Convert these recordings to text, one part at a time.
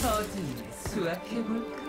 거짓 수학해볼까?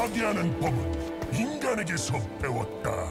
파괴하는 법은 인간에게서 배웠다.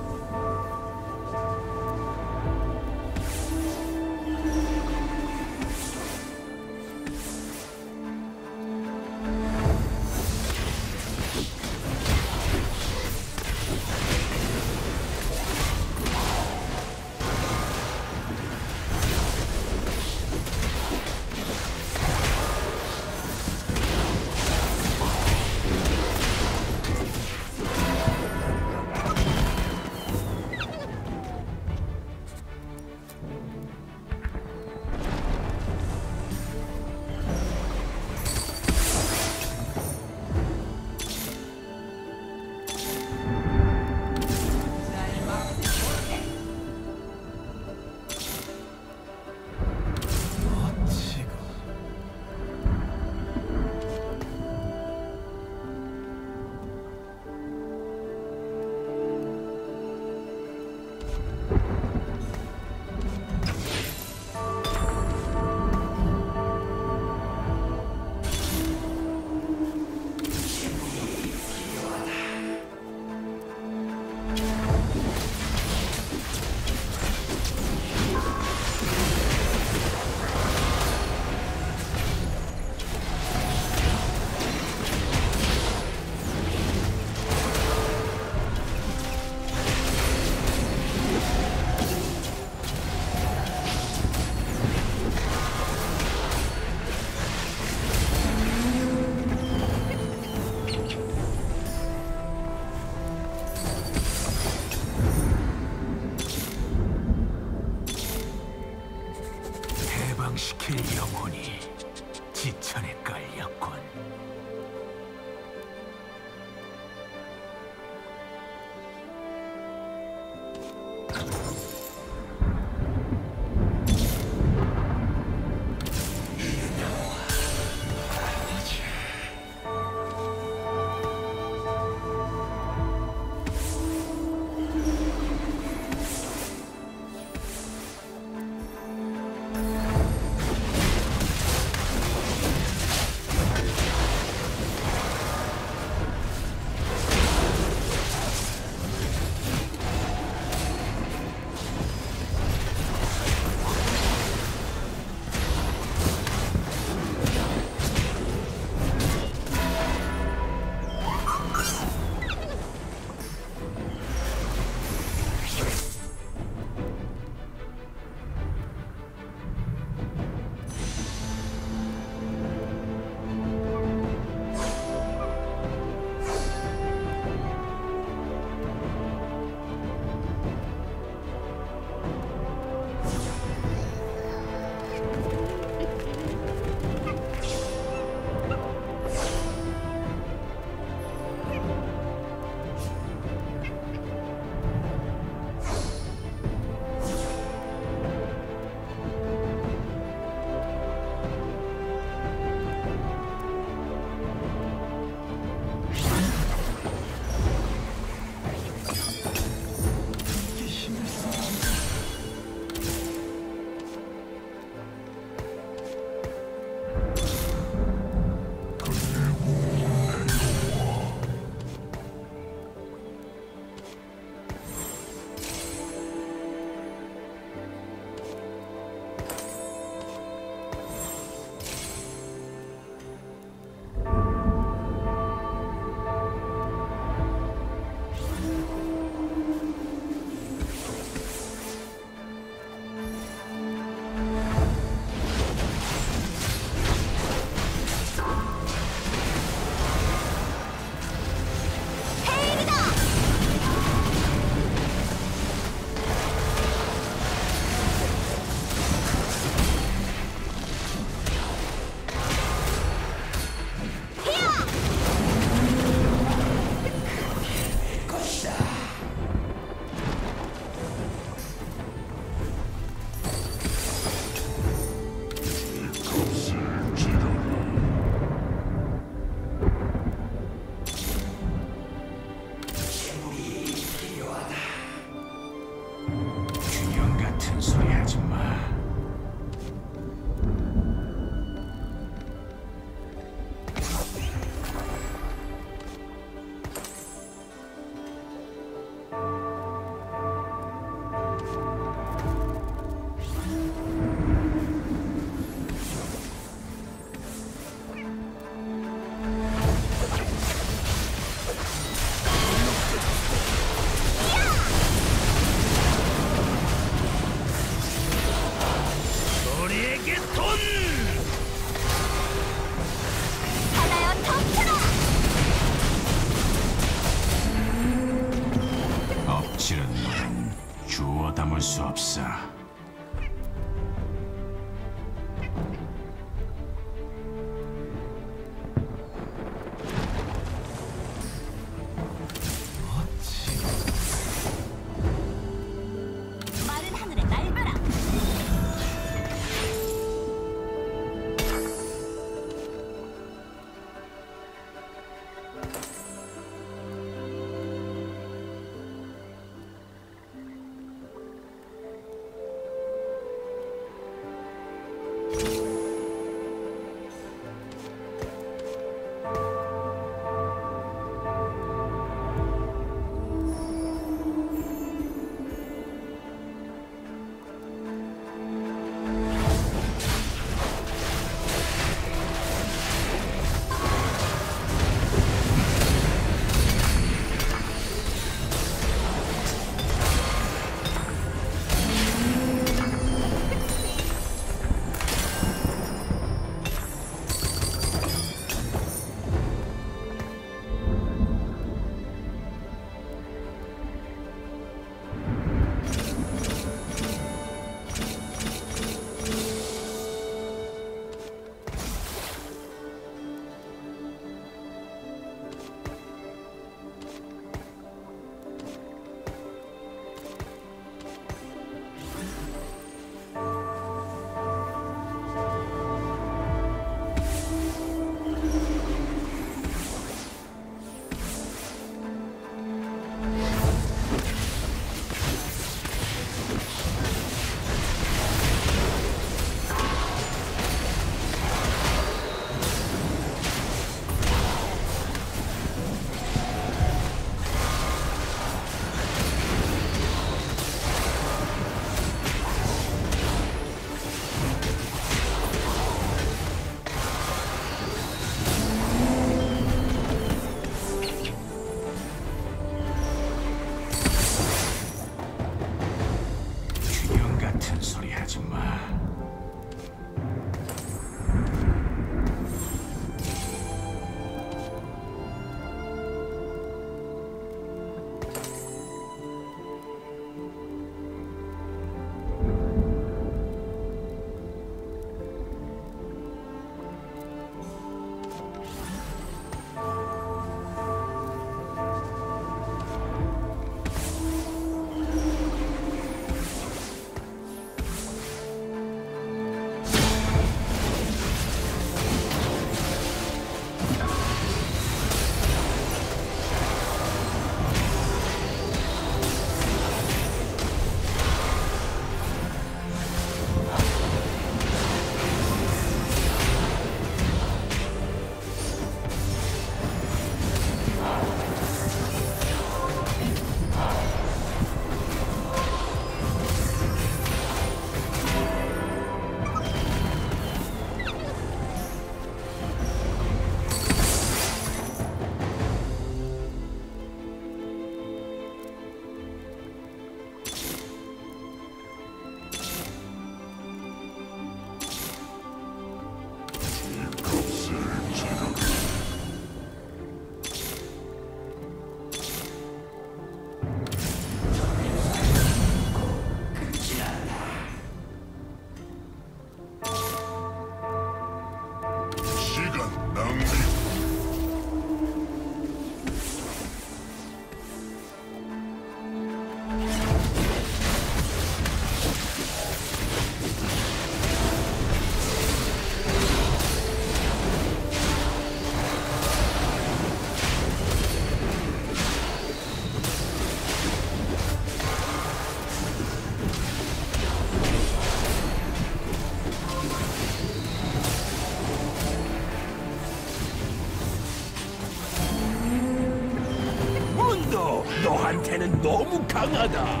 너한테는 너무 강하다.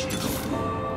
Chill.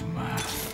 My.